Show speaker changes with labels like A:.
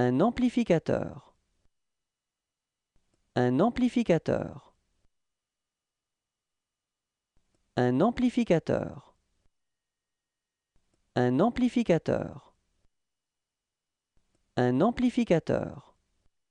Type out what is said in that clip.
A: Un amplificateur. Un amplificateur. Un amplificateur. Un amplificateur. Un amplificateur.